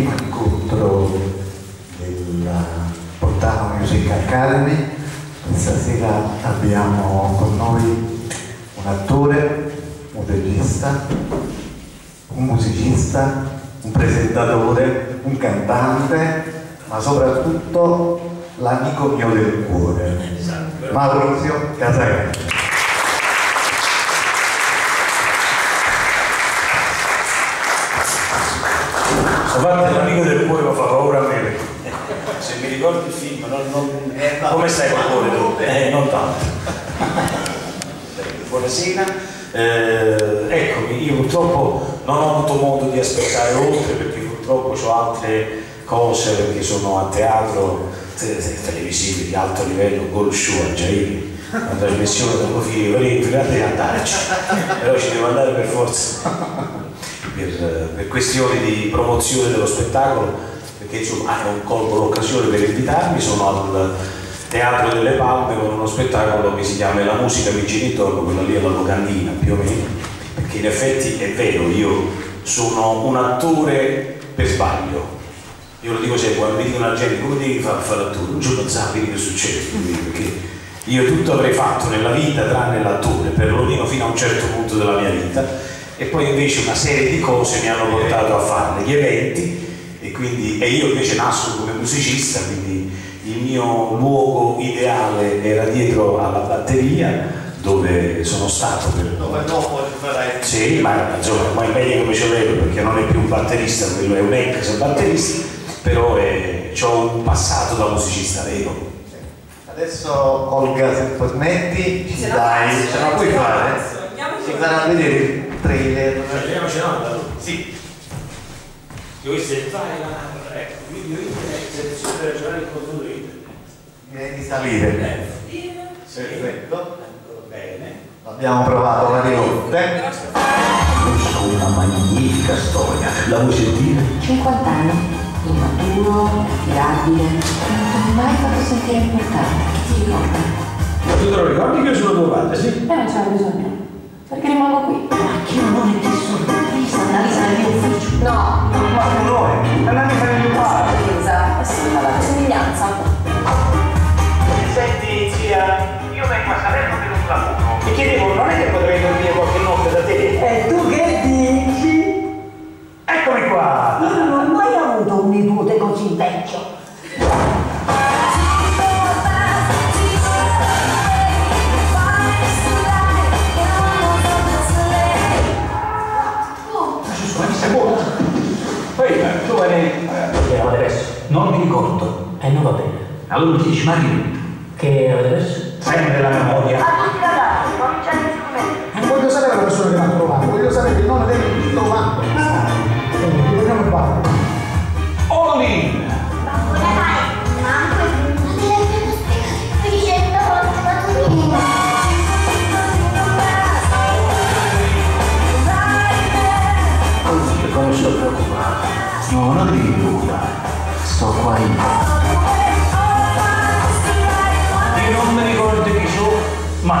primo incontro della Portano Music Academy. Questa sera abbiamo con noi un attore, un regista, un musicista, un presentatore, un cantante, ma soprattutto l'amico mio del cuore, Maurizio Casagrande. A parte l'amico del cuore lo fa paura a me se mi ricordo il film non, non, come stai col cuore tu? Eh, non tanto. Buonasera, eh, eccomi, io purtroppo non ho avuto modo di aspettare oltre perché purtroppo ho altre cose perché sono a teatro te- te- televisivi di alto livello, Gol Show a Jairi, una trasmissione da tuo figlio, volete di andarci, però ci devo andare per forza per, per questioni di promozione dello spettacolo, perché insomma ah, colgo l'occasione per invitarmi, sono al Teatro delle Palme con uno spettacolo che si chiama La musica mi gira intorno, quella lì alla locandina più o meno, perché in effetti è vero, io sono un attore per sbaglio. Io lo dico sempre, quando mi dicono la gente come devi fare, fare l'attore, non ci pensavo che succede, perché io tutto avrei fatto nella vita tranne l'attore, perlomeno fino a un certo punto della mia vita, e poi invece una serie di cose mi hanno portato a fare gli eventi e, quindi, e io invece nasco come musicista, quindi il mio luogo ideale era dietro alla batteria dove sono stato per... Dove dopo ci farai Sì, ma insomma, poi è meglio come ce l'ho perché non è più un batterista, quello è un ex batterista, però ho un passato da musicista vero. Adesso Olga se permetti ci dai, ce la puoi fare? Ci farà vedere trailer. Vediamoci un'altra. Sì. Questo è il file, ecco, video internet, selezione regionale il controllo internet. Direi di salire. Sì. Perfetto. Ecco, bene. Abbiamo provato varie volte. È una magnifica storia. La vuoi sentire? 50 anni, immaturo, affidabile, non ti ho mai fatto sentire importante, ti ricorda? Tu te lo ricordi che io sono tuo padre, sì? E non c'era bisogno, perché rimango qui. Ma che onore che sorpresa! Annalisa nel mio ufficio. No, Allora mi dici Mario, Che avete perso? Sempre la memoria. A tutti ragazzi, cominciate insieme. Non voglio sapere la persona che l'ha trovato, voglio sapere il nome del trovato. Ah, quindi ti vogliamo il padre. Olin! Come sono preoccupato. No, non devi preoccupare. Sto qua. Io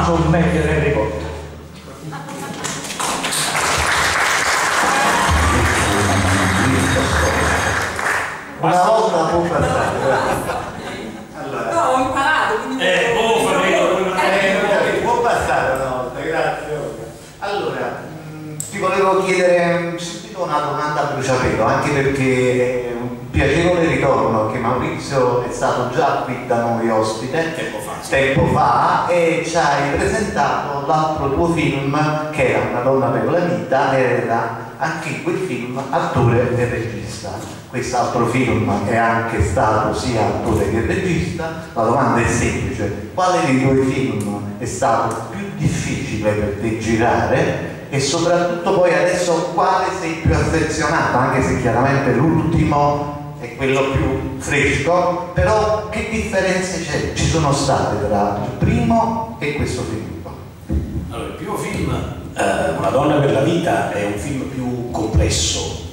sono meglio del ricordo. Una volta può passare. No, ho imparato, quindi... Eh, oh, Federico, Eh, può passare una volta, grazie. Allora, mh, ti volevo chiedere subito una domanda a bruciapelo, anche perché è un piacevole ritorno che Maurizio è stato già qui da noi ospite Tempo fa. Tempo fa e ci hai presentato l'altro tuo film che era Una donna per la vita ed era anche quel film attore e regista. Quest'altro film è anche stato sia attore che regista. La domanda è semplice, quale dei due film è stato più difficile per te girare e soprattutto poi adesso quale sei più affezionato, anche se chiaramente l'ultimo è quello più fresco, però che differenze ci sono state tra il primo e questo film qua? Allora, il primo film, eh, Una donna per la vita, è un film più complesso.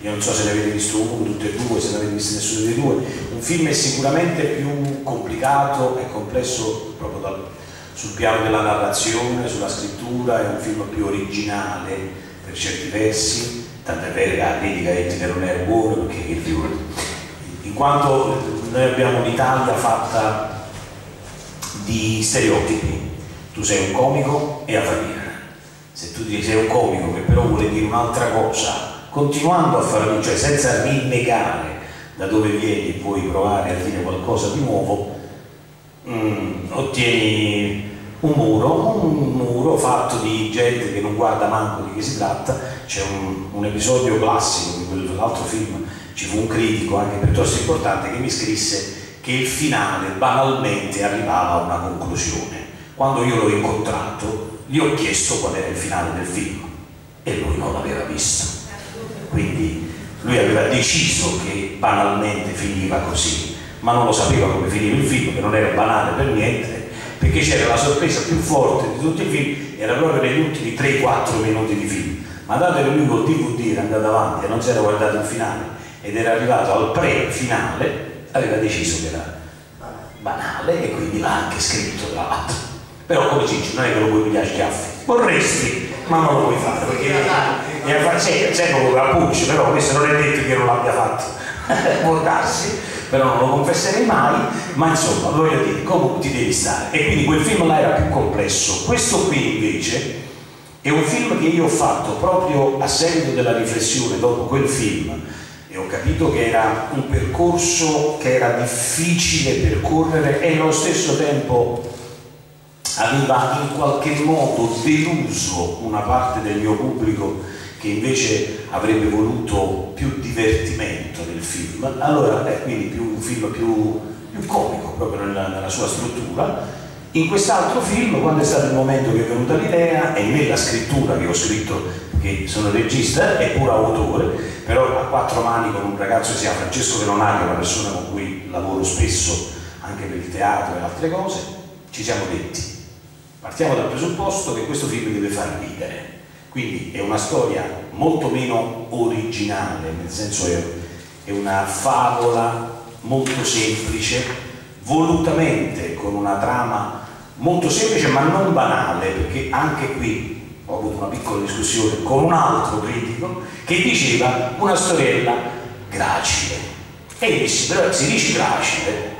Io non so se ne avete visto uno, tutti e due, se ne avete visto nessuno dei due. Un film è sicuramente più complicato e complesso proprio dal- sul piano della narrazione, sulla scrittura, è un film più originale per certi versi, tant'è vero che la critica etnica non era buona, figurati. In quanto noi abbiamo un'Italia fatta di stereotipi. Tu sei un comico e a far ridere. Se tu sei un comico che però vuole dire un'altra cosa, continuando a far ridere, cioè senza rinnegare da dove vieni e puoi provare a dire qualcosa di nuovo, mm, ottieni un muro, un muro fatto di gente che non guarda manco di che si tratta. C'è un, un episodio classico di quell'altro film, ci fu un critico anche piuttosto importante che mi scrisse che il finale banalmente arrivava a una conclusione. Quando io l'ho incontrato gli ho chiesto qual era il finale del film e lui non l'aveva visto. Quindi lui aveva deciso che banalmente finiva così, ma non lo sapeva come finiva il film, che non era banale per niente, perché c'era la sorpresa più forte di tutto il film, era proprio negli ultimi 3-4 minuti di film. Ma dato che lui col DVD era andato avanti e non si era guardato il finale ed era arrivato al pre-finale, aveva deciso che era banale e quindi l'ha anche scritto tra l'altro. Però come si dice, non è che lo puoi pigliare a schiaffi, vorresti, ma non lo puoi fare perché e a far sì, c'è come la puccia, però questo non è detto che non l'abbia fatto, può darsi, però non lo confesserei mai, ma insomma, voglio dire, comunque ti devi stare. E quindi quel film là era più complesso. Questo qui invece è un film che io ho fatto proprio a seguito della riflessione dopo quel film e ho capito che era un percorso che era difficile percorrere e allo stesso tempo aveva in qualche modo deluso una parte del mio pubblico che invece avrebbe voluto più divertimento nel film, allora è quindi più, un film più, più comico proprio nella, nella, sua struttura. In quest'altro film, quando è stato il momento che è venuta l'idea, e nella scrittura che ho scritto, che sono regista e pure autore, però a quattro mani con un ragazzo che si chiama Francesco Veronari, una persona con cui lavoro spesso anche per il teatro e altre cose, ci siamo detti, partiamo dal presupposto che questo film deve far ridere. Quindi è una storia molto meno originale, nel senso è una favola molto semplice, volutamente con una trama molto semplice ma non banale, perché anche qui ho avuto una piccola discussione con un altro critico che diceva una storiella gracile. E io dissi, però si dice gracile,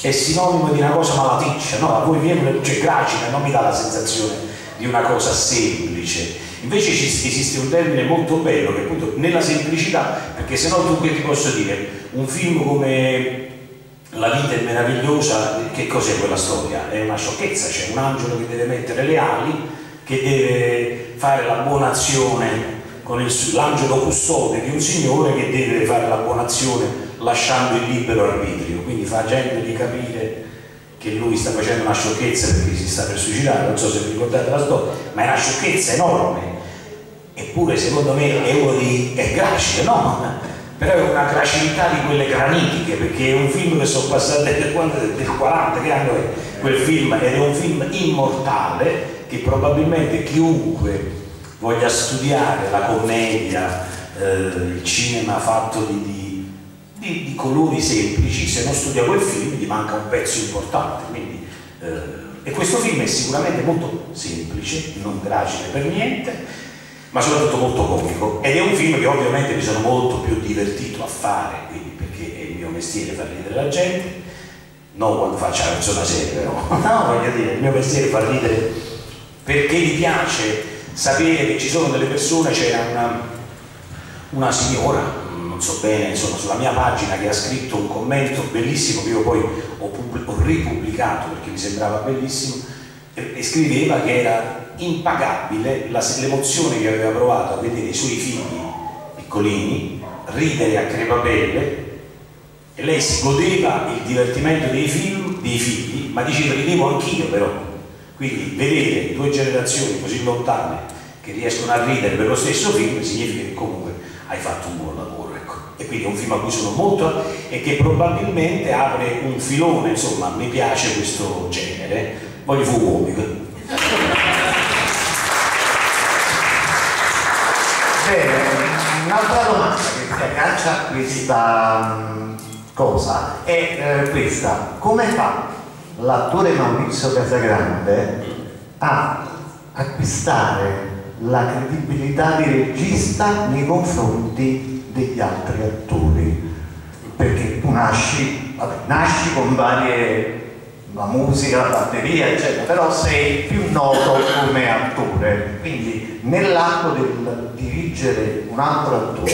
è sinonimo di una cosa malaticcia, no? A voi viene, cioè gracile non mi dà la sensazione di una cosa semplice Invece esiste un termine molto bello che appunto nella semplicità, perché se no tu che ti posso dire, un film come La vita è meravigliosa, che cos'è quella storia? È una sciocchezza, c'è un angelo che deve mettere le ali, che deve fare la buona azione con l'angelo custode di un signore che deve fare la buona azione lasciando il libero arbitrio, quindi facendogli capire che lui sta facendo una sciocchezza perché si sta per suicidare, non so se vi ricordate la storia, ma è una sciocchezza enorme, eppure secondo me è uno di... è gracile, no? Però è una gracilità di quelle granitiche, perché è un film che sono passati del, del 40, che anno è quel film, ed è un film immortale che probabilmente chiunque voglia studiare la commedia, eh, il cinema fatto di, di, di, di, colori semplici, se non studia quel film gli manca un pezzo importante. Quindi, eh, e questo film è sicuramente molto semplice, non gracile per niente, ma soprattutto molto comico. Ed è un film che ovviamente mi sono molto più divertito a fare quindi perché è il mio mestiere far ridere la gente. Non quando faccio la persona seria però. No voglio dire il mio mestiere fa ridere. Perché mi piace sapere che ci sono delle persone c'era una, una signora non so bene insomma sulla mia pagina che ha scritto un commento bellissimo che io poi ho, ho ripubblicato perché mi sembrava bellissimo e, e scriveva che era impagabile l'emozione che aveva provato a vedere i suoi figli piccolini ridere a crepapelle e lei si godeva il divertimento dei, film, dei figli, ma diceva ridevo anch'io però. Quindi vedere due generazioni così lontane che riescono a ridere per lo stesso film significa che comunque hai fatto un buon lavoro. Ecco. E quindi è un film a cui sono molto e che probabilmente apre un filone, insomma, mi piace questo genere. Voglio fu uomo. Bene, un'altra domanda che si aggancia a questa um, cosa è eh, questa. Come fa l'attore Maurizio Casagrande a acquistare la credibilità di regista nei confronti degli altri attori? nasci, vabbè, nasci con varie la musica, la batteria, eccetera, però sei più noto come attore, quindi nell'atto del dirigere un altro attore,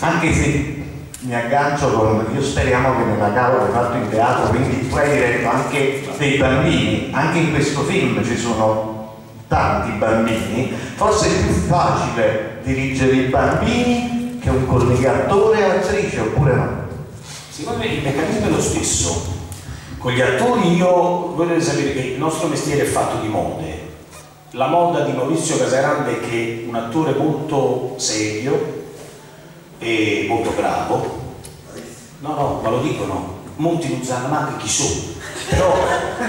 anche se mi aggancio con, io speriamo che nella cava l'hai fatto in teatro, quindi tu hai diretto anche dei bambini, anche in questo film ci sono tanti bambini, forse è più facile dirigere i bambini che un collega attore o attrice, oppure no? Secondo me il meccanismo è lo stesso. Con gli attori io, voi dovete sapere che il nostro mestiere è fatto di mode. La moda di Maurizio Casagrande è che è un attore molto serio e molto bravo. No, no, ma lo dicono, molti non sanno neanche chi sono, però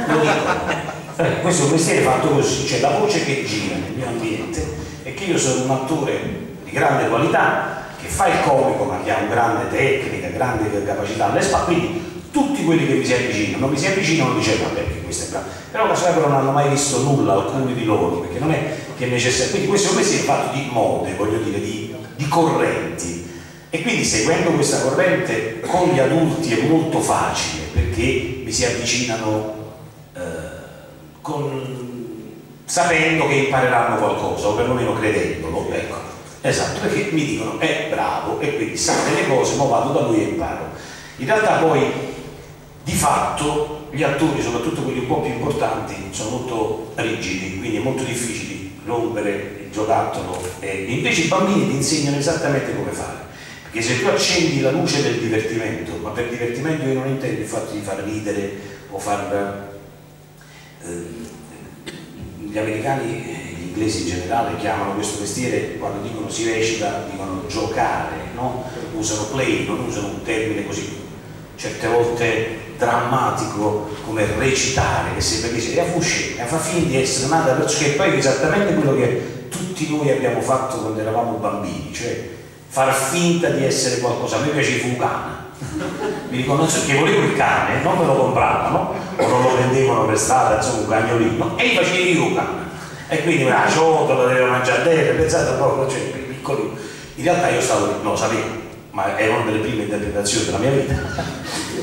lo dicono. Questo è mestiere fatto così, cioè la voce che gira nel mio ambiente è che io sono un attore di grande qualità che fa il comico ma che ha una grande tecnica, grande capacità alle spalle, quindi tutti quelli che mi si avvicinano, mi si avvicinano dicendo vabbè che questo è bravo, però casomai però non hanno mai visto nulla alcuni di loro, perché non è che è necessario, quindi questo è un mestiere fatto di mode, voglio dire, di, di correnti, e quindi seguendo questa corrente con gli adulti è molto facile perché mi si avvicinano eh, con, sapendo che impareranno qualcosa o perlomeno credendolo. Ecco. Esatto, perché mi dicono è bravo e quindi sa delle cose, ma vado da lui e imparo. In realtà poi di fatto gli attori, soprattutto quelli un po' più importanti, sono molto rigidi, quindi è molto difficile rompere il giocattolo e invece i bambini ti insegnano esattamente come fare. Perché se tu accendi la luce del divertimento, ma per divertimento io non intendo il fatto di far ridere o far... Eh, gli americani gli inglesi in generale chiamano questo mestiere, quando dicono si recita, dicono giocare, no? usano play, non usano un termine così certe volte drammatico come recitare, che sembra che sia fusce, fa finta di essere nata perché poi è esattamente quello che tutti noi abbiamo fatto quando eravamo bambini, cioè far finta di essere qualcosa. A me piaceva un cane. Mi dicono che volevo il cane, non me lo compravano o non lo vendevano per strada, insomma un cagnolino, e gli facevo io un cane. E quindi la ciotola, doveva mangiare dentro, pensate proprio, cioè piccolino. In realtà io stavo, no, sapevo, ma era una delle prime interpretazioni della mia vita,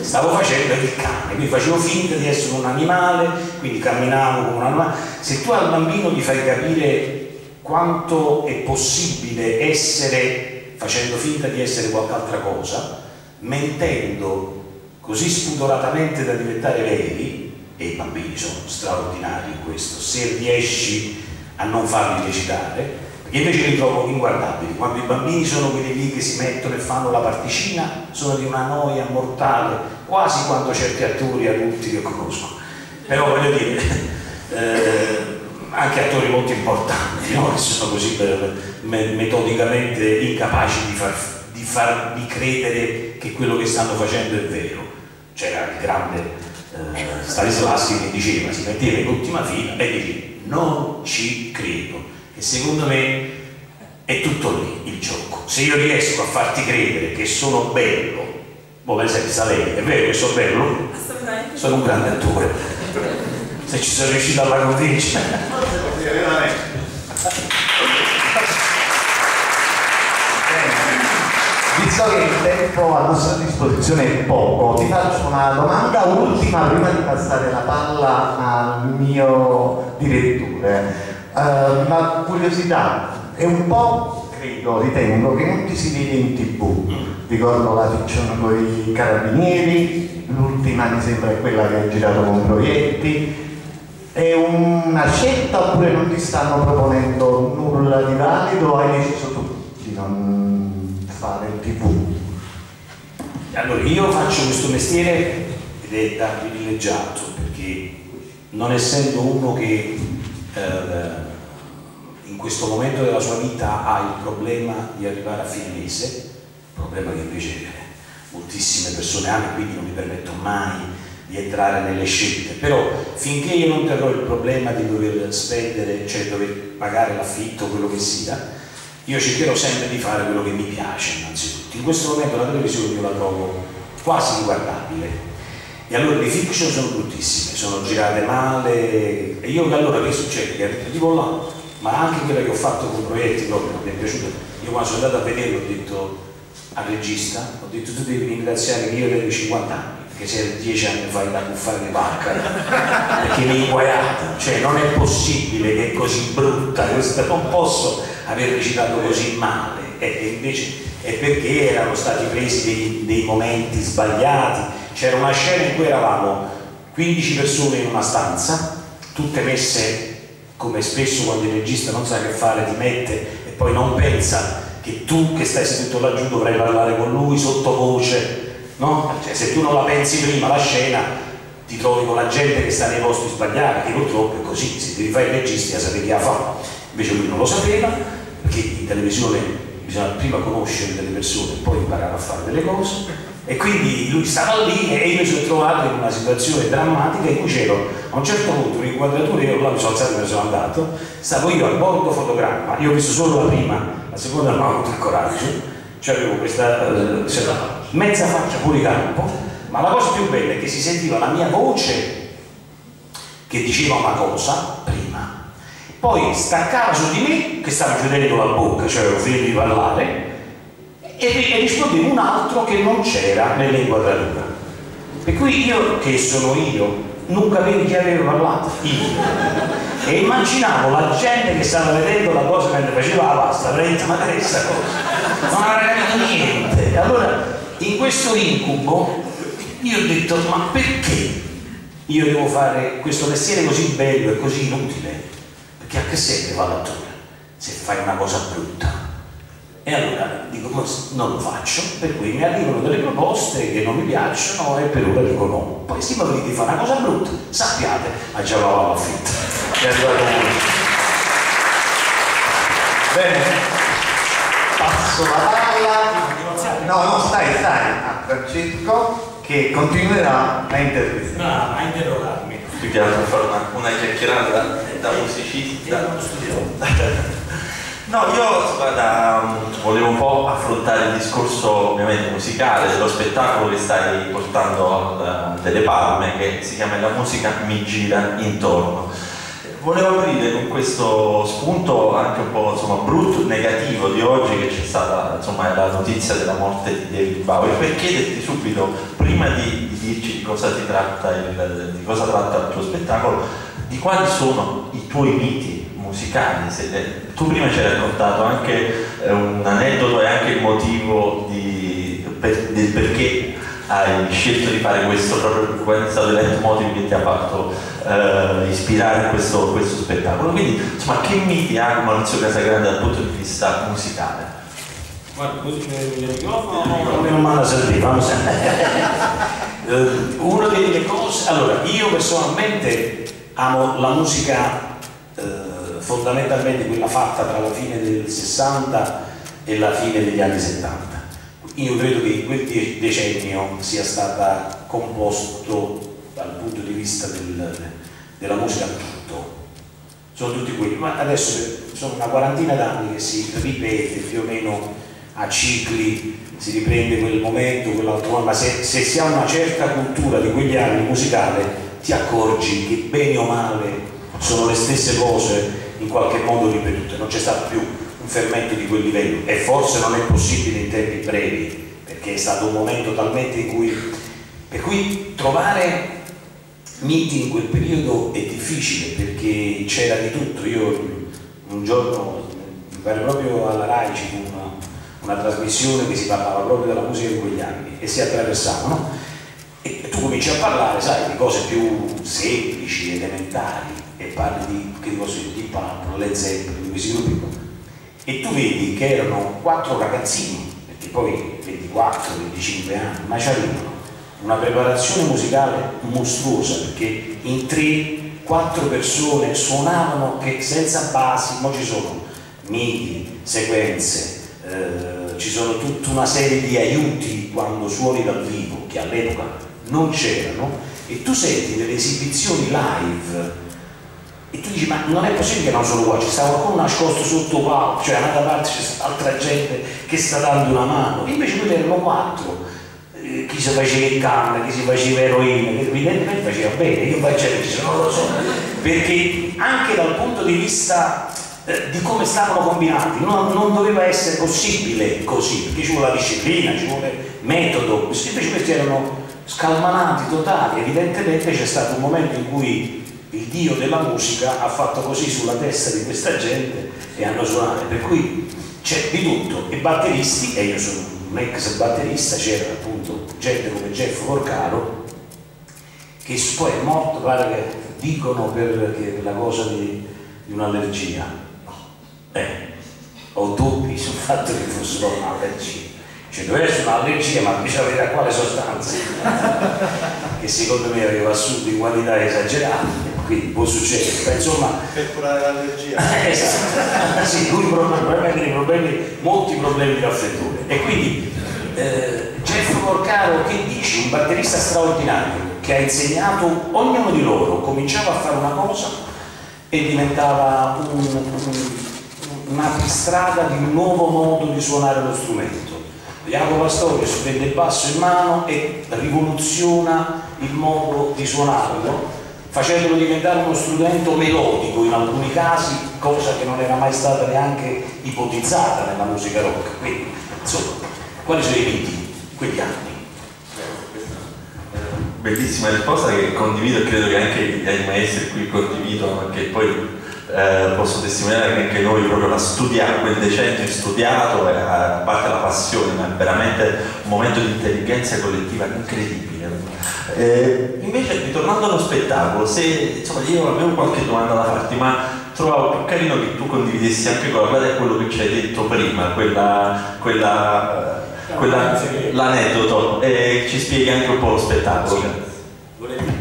stavo facendo il cane, quindi facevo finta di essere un animale, quindi camminavo come un animale. Se tu al bambino gli fai capire quanto è possibile essere, facendo finta di essere qualche altra cosa, mentendo così spudoratamente da diventare veri, e i bambini sono straordinari in questo, se riesci a non farli recitare, perché invece li trovo inguardabili. Quando i bambini sono quelli lì che si mettono e fanno la particina, sono di una noia mortale, quasi quanto certi attori adulti che conosco. Però voglio dire, eh, anche attori molto importanti, no? che sono così per, metodicamente incapaci di, far, di farvi credere che quello che stanno facendo è vero. C'era il grande eh, Stanislaschi che diceva, si metteva in ultima fila e diceva non ci credo e secondo me è tutto lì il gioco. Se io riesco a farti credere che sono bello, boh, per esempio lei, è vero che sono bello? Assolutamente. Sono un grande attore. Se ci sono riuscito alla cornice. Visto che il tempo a nostra disposizione è poco, ti faccio una domanda ultima prima di passare la palla al mio direttore. Una curiosità, è un po', credo, ritengo, che non ti si vede in tv. Ricordo la fiction con i carabinieri, l'ultima mi sembra è quella che hai girato con proietti. È una scelta oppure non ti stanno proponendo nulla di valido hai deciso tu di non fare il tv? Allora, io faccio questo mestiere ed è da privilegiato perché non essendo uno che eh, questo momento della sua vita ha il problema di arrivare a fine mese, problema che invece moltissime persone hanno quindi non mi permetto mai di entrare nelle scelte, però finché io non terrò il problema di dover spendere, cioè dover pagare l'affitto, quello che sia, io cercherò sempre di fare quello che mi piace innanzitutto. In questo momento la televisione io la trovo quasi inguardabile e allora le fiction sono bruttissime, sono girate male e io allora che succede? Che arrivo là, ma anche quelle che ho fatto con proietti proprio mi è piaciuto. Io quando sono andato a vederlo ho detto al regista, ho detto tu devi ringraziare che io avevo 50 anni, perché se eri 10 anni fa da buffare le vacche, perché mi hai inguaiato, cioè non è possibile che è così brutta, questa, non posso aver recitato così male, e invece è perché erano stati presi dei, dei momenti sbagliati, c'era una scena in cui eravamo 15 persone in una stanza, tutte messe come spesso quando il regista non sa che fare ti mette e poi non pensa che tu che stai seduto laggiù dovrai parlare con lui sottovoce, no? Cioè, se tu non la pensi prima la scena ti trovi con la gente che sta nei posti sbagliati, che purtroppo è così, se devi fare il regista sapere chi la fa. Invece lui non lo sapeva, perché in televisione bisogna prima conoscere delle persone e poi imparare a fare delle cose e quindi lui stava lì e io mi sono trovato in una situazione drammatica in cui c'ero a un certo punto un'inquadratura, io là mi sono alzato e me ne sono andato, stavo io al bordo fotogramma, io ho visto solo la prima, la seconda non ho avuto il coraggio, cioè avevo questa eh, mezza faccia fuori campo, ma la cosa più bella è che si sentiva la mia voce che diceva una cosa prima, poi staccava su di me che stava chiudendo la bocca, cioè avevo finito di parlare, e, rispondevo un altro che non c'era nell'inquadratura. Per cui io, che sono io, non capivo chi aveva parlato, io. E immaginavo la gente che stava vedendo la cosa mentre faceva la pasta, veramente, ma che è questa cosa? Non aveva capito niente. Allora, in questo incubo, io ho detto, ma perché io devo fare questo mestiere così bello e così inutile? Perché a che serve l'attore se fai una cosa brutta? E allora dico non lo faccio, per cui mi arrivano delle proposte che non mi piacciono e per ora dico no. Poi se mi volete fare una cosa brutta, sappiate, ma già l'avevamo affitto. È arrivato uno. Bene, passo la palla. No, no, stai, stai a Francesco che continuerà a intervistare. No, a interrogarmi. Più che altro fare una, una chiacchierata da, da musicista. No, io guarda, volevo un po' affrontare il discorso ovviamente musicale dello spettacolo che stai portando a delle palme che si chiama La musica mi gira intorno. Volevo aprire con questo spunto anche un po' insomma, brutto, negativo di oggi che c'è stata insomma, la notizia della morte di David Bowie per chiederti subito, prima di, di dirci di cosa tratta il, di cosa tratta il tuo spettacolo, di quali sono i tuoi miti musicali. Se, tu prima ci hai raccontato anche eh, un aneddoto e anche il motivo di, per, del perché hai scelto di fare questo proprio qual è stato leitmotiv che ti ha fatto eh, ispirare questo, questo, spettacolo. Quindi, insomma, che miti ha Maurizio Casagrande dal punto di vista musicale? Guarda, così il microfono non manda sempre, fanno sempre. una delle cose, allora, io personalmente amo la musica fondamentalmente quella fatta tra la fine del 60 e la fine degli anni 70. Io credo che quel decennio sia stata composto dal punto di vista del, della musica tutto. Sono tutti quelli, ma adesso sono una quarantina d'anni che si ripete più o meno a cicli, si riprende quel momento, quell'altro, ma se, se si ha una certa cultura di quegli anni musicale ti accorgi che bene o male sono le stesse cose in qualche modo ripetute, non c'è stato più un fermento di quel livello e forse non è possibile in tempi brevi perché è stato un momento talmente in cui per cui trovare miti in quel periodo è difficile perché c'era di tutto. Io un giorno mi pare proprio alla RAI ci una, una trasmissione che si parlava proprio della musica di quegli anni e si attraversavano. E tu cominci a parlare sai di cose più semplici, elementari e parli di, che posso dire, di Pablo, Led Zeppelin, di questi gruppi. E tu vedi che erano quattro ragazzini, perché poi 24, 25 anni, ma c'avevano una preparazione musicale mostruosa, perché in tre, quattro persone suonavano che senza basi, ma ci sono midi, sequenze, eh, ci sono tutta una serie di aiuti quando suoni dal vivo, che all'epoca non c'erano, e tu senti delle esibizioni live e tu dici, ma non è possibile che non sono qua, ci sta qualcuno nascosto sotto qua, cioè un'altra parte c'è altra gente che sta dando una mano, invece quelli erano quattro, eh, chi si faceva il canna, chi si faceva eroina, evidentemente faceva bene, io faccio dice, non lo so, perché anche dal punto di vista eh, di come stavano combinati, non, non, doveva essere possibile così, perché ci vuole la disciplina, ci vuole metodo, invece questi erano scalmanati totali, evidentemente c'è stato un momento in cui il dio della musica ha fatto così sulla testa di questa gente e hanno suonato, per cui c'è di tutto, e batteristi, e io sono un ex batterista, c'era appunto gente come Jeff Porcaro, che poi è morto, pare che dicono per, per la cosa di, di un'allergia. Eh, ho dubbi sul fatto che fosse un'allergia. Cioè doveva essere un'allergia, ma bisogna vedere a quale sostanza, che secondo me aveva assunto in quantità esagerate, quindi può succedere. Insomma, per curare l'allergia. esatto. sì, lui probabilmente problemi, molti problemi di raffreddore. E quindi eh, Jeff Porcaro che dice, un batterista straordinario che ha insegnato ognuno di loro, cominciava a fare una cosa e diventava un, un, un'apistrada di un nuovo modo di suonare lo strumento. Jacopo Pastorius prende il basso in mano e rivoluziona il modo di suonarlo facendolo diventare uno strumento melodico in alcuni casi, cosa che non era mai stata neanche ipotizzata nella musica rock. Quindi, insomma, quali sono i miti di quegli anni? Bellissima risposta che condivido e credo che anche i maestri qui condividono, perché poi eh, posso testimoniare che anche noi proprio la studiamo, quel decennio studiato, eh, a parte la passione, ma è veramente un momento di intelligenza collettiva incredibile. Eh, invece ritornando allo spettacolo, se insomma io avevo qualche domanda da farti, ma trovavo più carino che tu condividessi anche con la quello che ci hai detto prima, quella, quella, quella l'aneddoto, e ci spieghi anche un po' lo spettacolo. Sì.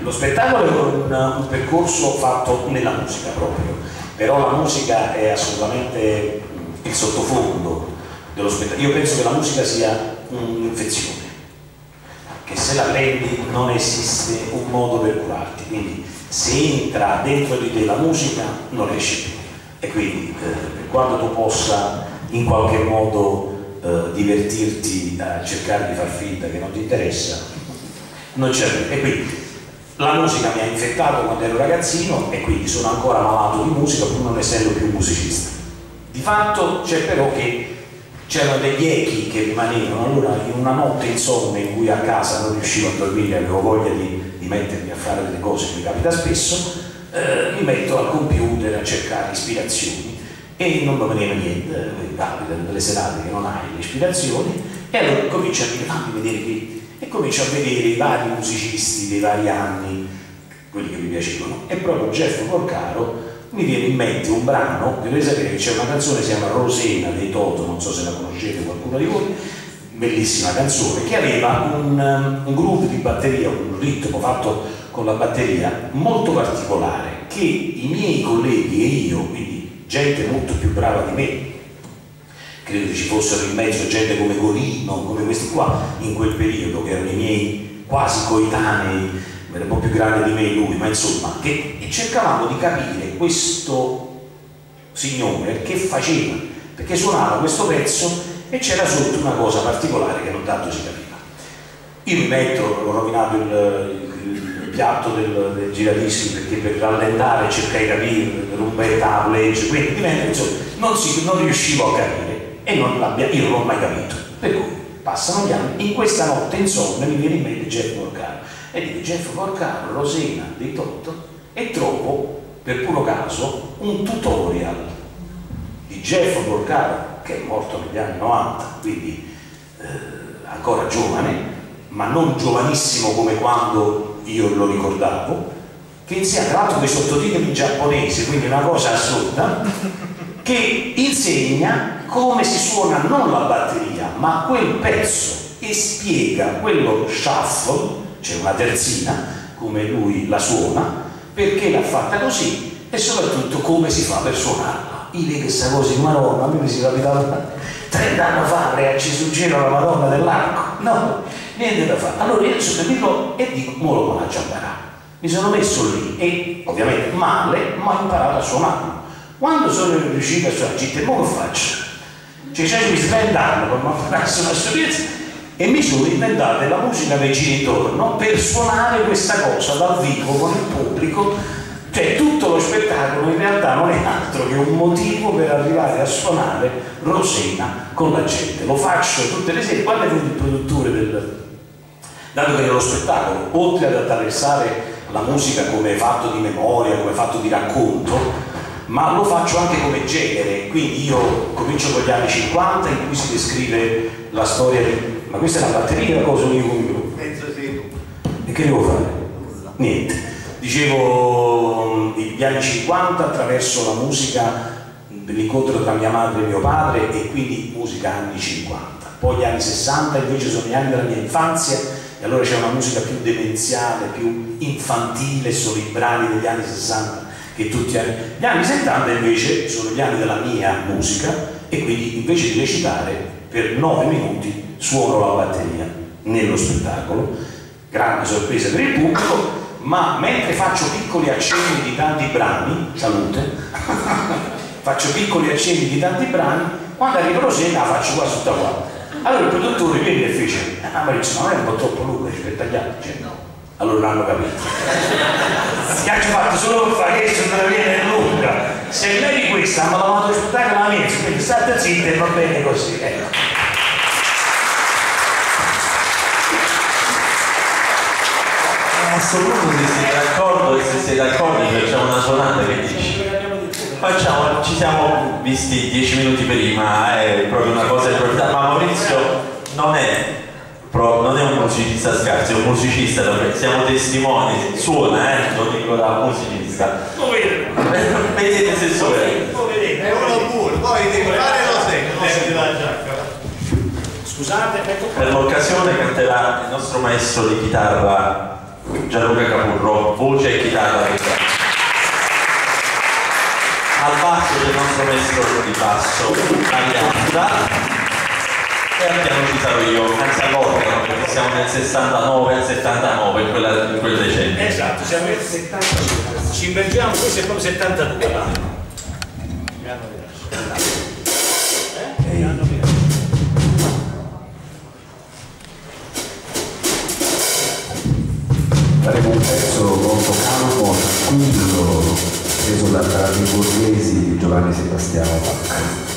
Lo spettacolo è un, un percorso fatto nella musica proprio però la musica è assolutamente il sottofondo dello spettacolo. Io penso che la musica sia un'infezione, che se la prendi non esiste un modo per curarti, quindi se entra dentro di te la musica non esce più. E quindi eh, per quanto tu possa in qualche modo eh, divertirti a cercare di far finta che non ti interessa, non c'è. E quindi la musica mi ha infettato quando ero ragazzino e quindi sono ancora malato di musica pur non essendo più musicista. Di fatto c'è però che c'erano degli echi che rimanevano, allora in una notte insonne in cui a casa non riuscivo a dormire, avevo voglia di, di mettermi a fare delle cose che mi capita spesso, eh, mi metto al computer a cercare ispirazioni e non mi veniva niente, eh, capita delle serate che non hai le ispirazioni. E allora comincio a dire fammi vedere che e comincio a vedere i vari musicisti dei vari anni, quelli che mi piacevano, e proprio Jeff Porcaro mi viene in mente un brano, dovete sapere che c'è una canzone che si chiama Rosena dei Toto, non so se la conoscete qualcuno di voi, bellissima canzone, che aveva un, um, un gruppo di batteria, un ritmo fatto con la batteria molto particolare, che i miei colleghi e io, quindi gente molto più brava di me, credo che ci fossero in mezzo gente come Gorino, come questi qua, in quel periodo, che erano i miei quasi coetanei, era un po' più grande di me lui, ma insomma, che cercavamo di capire questo signore che faceva, perché suonava questo pezzo e c'era sotto una cosa particolare che non tanto si capiva. Io mi metto, ho rovinato il, il, il piatto del, del giradischi perché per rallentare cercai di capire, rumbetta, legge, quindi diventa, insomma, non, si, non riuscivo a capire e non io non l'ho mai capito. Per cui passano gli anni, in questa notte insonne mi viene in mente Jeff Porcaro e dico Jeff Porcaro, Rosena dei Toto e trovo per puro caso un tutorial di Jeff Porcaro che è morto negli anni 90, quindi eh, ancora giovane, ma non giovanissimo come quando io lo ricordavo, che insegna tra l'altro con i sottotitoli in giapponese, quindi una cosa assurda, che insegna come si suona non la batteria, ma quel pezzo e spiega quello shuffle, cioè una terzina, come lui la suona, perché l'ha fatta così e soprattutto come si fa per suonarla. Io dico questa cosa in Madonna, a me mi si capitava 30 anni fa avrei acceso un giro alla Madonna dell'arco, no, niente da fare. Allora io sono venuto e dico, mo lo faccio imparare. Mi sono messo lì e ovviamente male, ma ho imparato a suonarlo. Quando sono riuscito a suonare, e mo che faccio? Cioè, cioè mi sventando per non una stupidezza e mi sono inventate la musica gira intorno per suonare questa cosa dal vivo con il pubblico. Cioè tutto lo spettacolo in realtà non è altro che un motivo per arrivare a suonare Rosena con la gente. Lo faccio tutte le sere, quando è il produttore del... dato che nello spettacolo, oltre ad attraversare la musica come fatto di memoria, come fatto di racconto, ma lo faccio anche come genere, quindi io comincio con gli anni 50 in cui si descrive la storia di... Ma questa è la batteria o cosa io con io? Penso sì. E che devo fare? Niente. Dicevo gli anni 50 attraverso la musica dell'incontro tra mia madre e mio padre e quindi musica anni 50. Poi gli anni 60 invece sono gli anni della mia infanzia e allora c'è una musica più demenziale, più infantile, sono i brani degli anni 60 che tutti gli anni. Gli anni 70 invece sono gli anni della mia musica e quindi invece di recitare per 9 minuti suono la batteria nello spettacolo, grande sorpresa per il pubblico, ma mentre faccio piccoli accenni di tanti brani, salute, faccio piccoli accenni di tanti brani, quando arrivo Rosena la faccio qua tutta qua. Allora il produttore viene e fece, ah Maurizio, ma non è un po' troppo lungo rispetto agli altri? Cioè, no. Allora non hanno capito. Ti hanno fatto solo per fare questo te la viene lunga. Se lei di questa hanno lavato il spettacolo la mia, quindi state zitti e va bene così. Ecco. Assoluto se siete d'accordo e se siete d'accordo facciamo una suonata che dici? Facciamo, ci siamo visti dieci minuti prima è proprio una cosa importante ma Maurizio non è, non è un musicista scarso è un musicista siamo testimoni suona eh lo dico da musicista. Vedete se suona è? Uno puro poi devi fare lo secco scusate ecco per l'occasione canterà il nostro maestro di chitarra Gianluca Capurro, voce e chitarra al basso del nostro maestro di basso Arianza. E al piano ci sarò io, anzi all'organo perché siamo nel 69 al 79 in, quella, in quel decennio. Esatto, siamo nel 70 ci invergiamo, questo è proprio 72 l'anno faremo un pezzo molto calmo, tranquillo, preso da Tardi Borghesi di Giovanni Sebastiano Bach.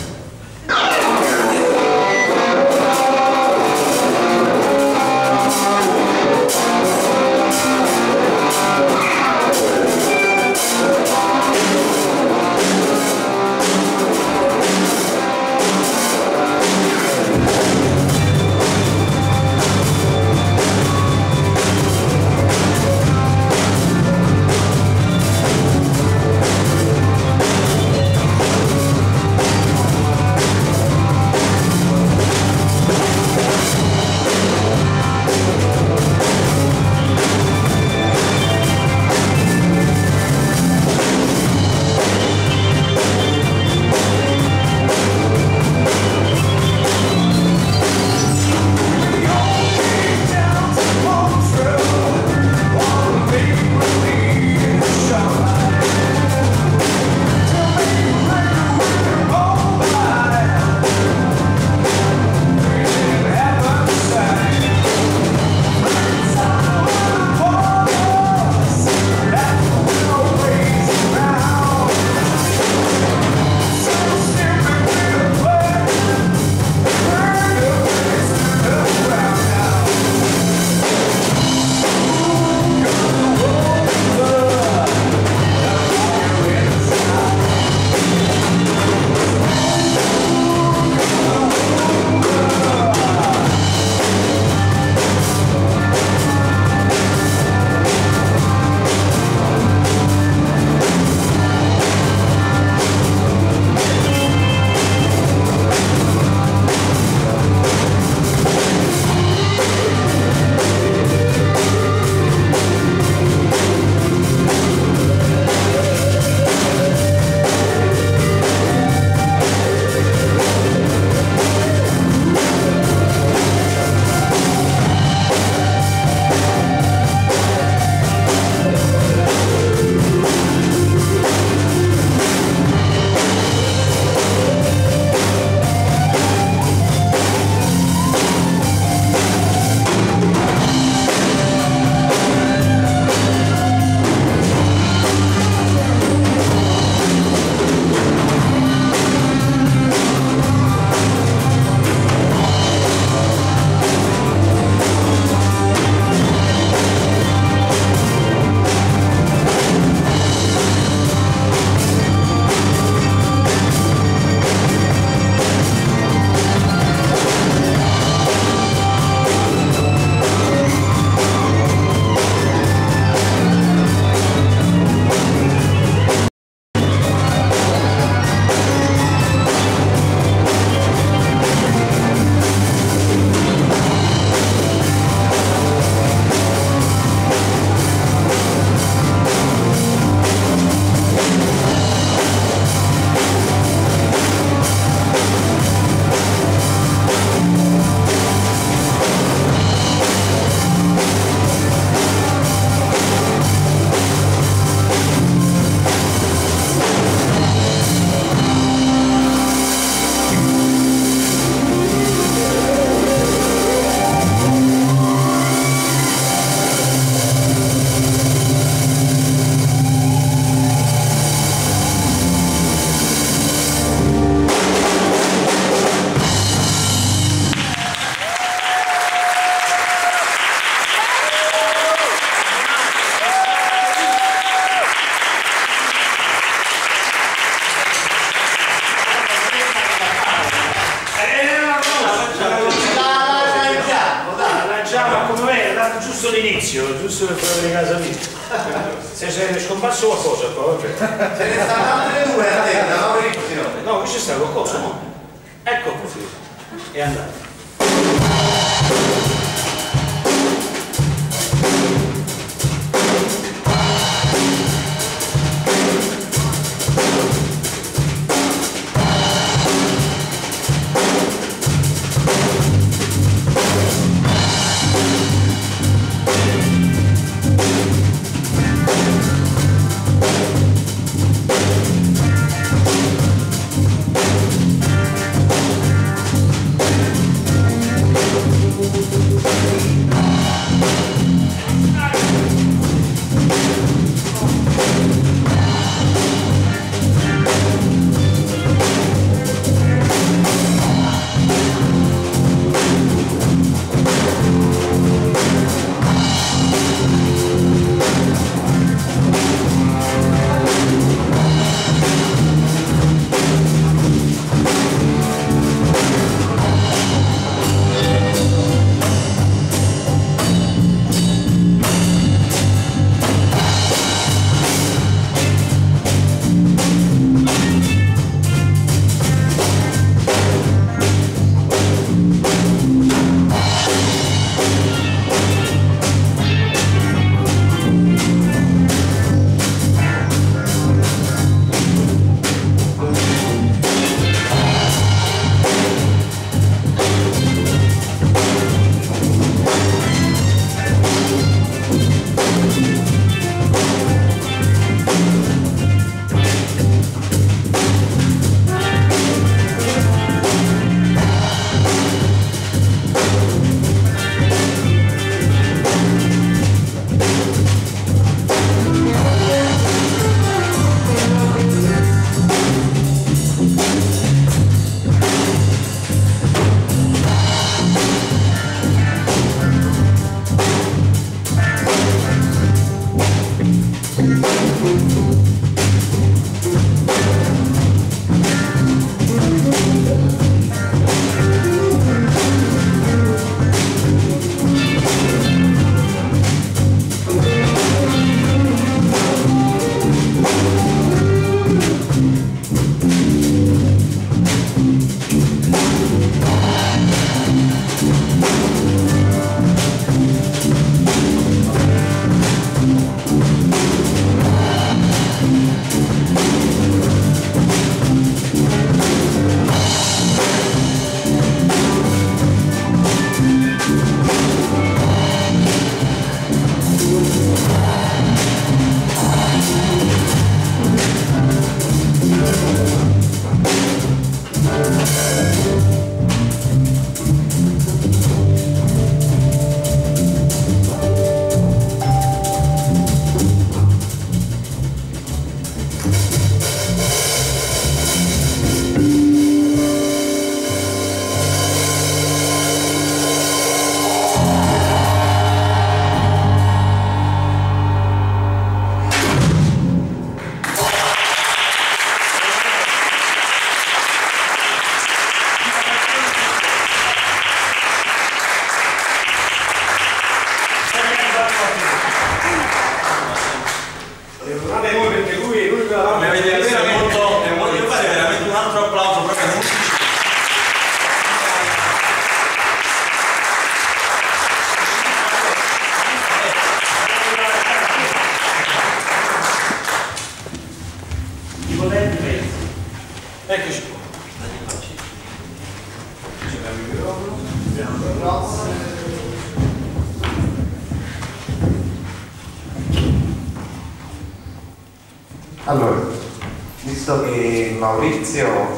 Maurizio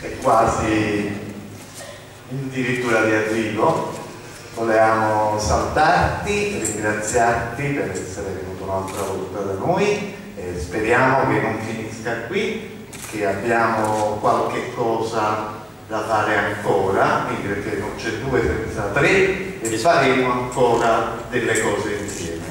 è quasi addirittura di arrivo, volevamo salutarti, ringraziarti per essere venuto un'altra volta da noi e speriamo che non finisca qui, che abbiamo qualche cosa da fare ancora, quindi perché non c'è due senza tre e faremo ancora delle cose insieme.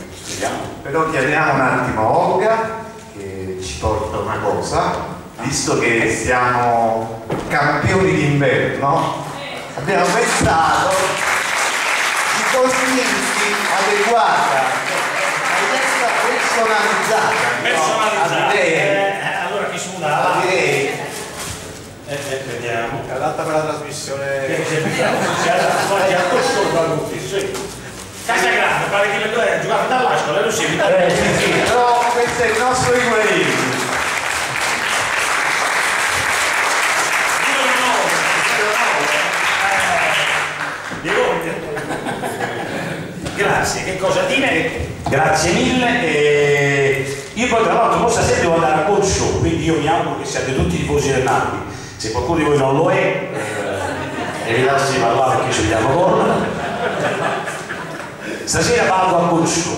Però chiamiamo un attimo Olga che ci porta una cosa, visto che siamo campioni d'inverno, abbiamo pensato di Cosminski adeguata, personalizzata, Personalizzata. no? Direi, Eh, allora chi suona? direi. Eh, eh, vediamo. È adatta per la trasmissione. Che si è accorso tutti, sì. Casa grande, pare che le due giocavano dall'ascolo e lo si Eh, però questo è il nostro Higuain. Grazie, che cosa dire? Grazie mille. e Io poi tra l'altro questa sera devo andare a Show, quindi io mi auguro che siate tutti tifosi del Napoli. Se qualcuno di voi non lo è, eh, evitarsi di parlare perché ci diamo corna. Stasera vado a Show.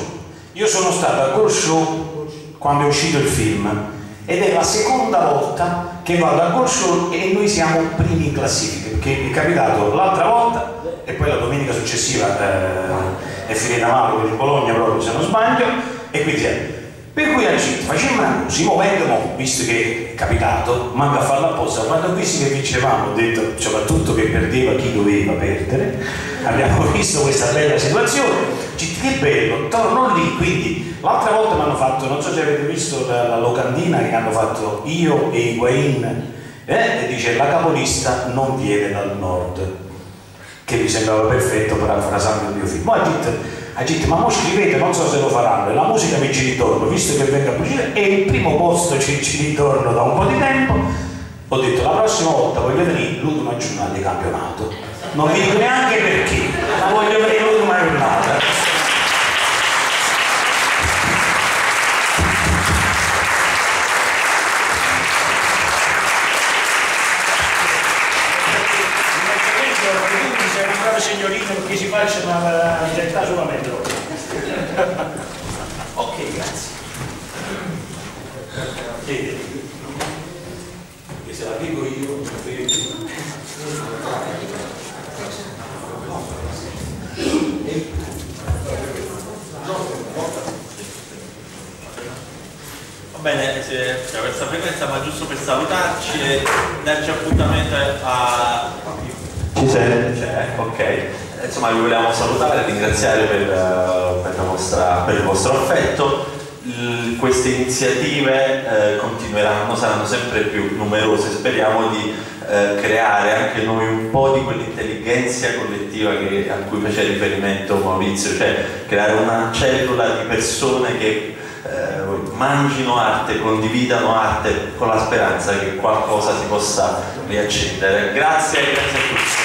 Io sono stato a Show quando è uscito il film ed è la seconda volta che vado a Gold Show e noi siamo primi in classifica perché è capitato l'altra volta e poi la domenica successiva eh, è finita male per il Bologna proprio se non sbaglio e quindi eh, per cui ha detto facciamo una cosa mo vengono visto che è capitato manca a farla apposta quando visto che vincevamo ho detto soprattutto che perdeva chi doveva perdere abbiamo visto questa bella situazione Ci- che bello torno lì quindi l'altra volta mi hanno fatto non so se avete visto la, la locandina che hanno fatto io e Higuain eh, e dice la capolista non viene dal nord che mi sembrava perfetto per parafrasando il mio film. Poi ha detto, ma mo scrivete, non so se lo faranno, e la musica mi ci ritorno, visto che venga a Brasile, e il primo posto ci, ci ritorno da un po' di tempo, ho detto la prossima volta voglio venire l'ultima giornata di campionato. Non vi dico neanche perché, ma voglio venire l'ultima giornata. Signorina perché si faccia una libertà solamente loro. ok, grazie. Chiedete. Che se la dico io, Va bene, c'è questa frequenza, ma giusto per salutarci e darci appuntamento a... Ci sei? C'è, ok. Insomma, vi vogliamo salutare e ringraziare per, eh, per vostra- per il vostro affetto. L- queste iniziative eh, continueranno, saranno sempre più numerose, speriamo di eh, creare anche noi un po' di quell'intelligenza collettiva che- a cui faceva riferimento Maurizio, cioè creare una cellula di persone che eh, mangino arte, condividano arte con la speranza che qualcosa si possa riaccendere. Grazie, grazie a tutti.